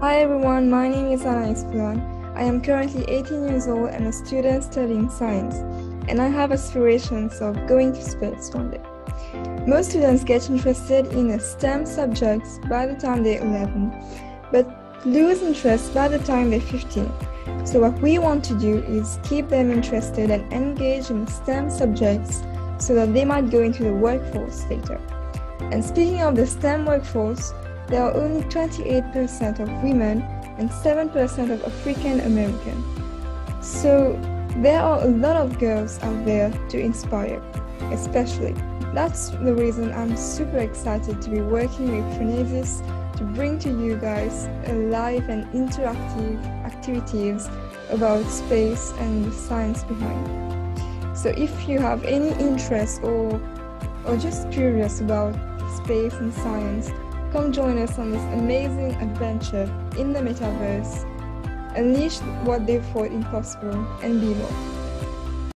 Hi everyone, my name is Anna Ispulan. I am currently 18 years old and a student studying science, and I have aspirations of going to space one day. Most students get interested in STEM subjects by the time they're 11, but lose interest by the time they're 15. So, what we want to do is keep them interested and engaged in STEM subjects so that they might go into the workforce later. And speaking of the STEM workforce, there are only 28% of women and 7% of African American. So there are a lot of girls out there to inspire, especially. That's the reason I'm super excited to be working with Phronesis to bring to you guys live and interactive activities about space and the science behind it. So if you have any interest or or just curious about space and science, come join us on this amazing adventure in the metaverse. Unleash what they thought impossible and be more.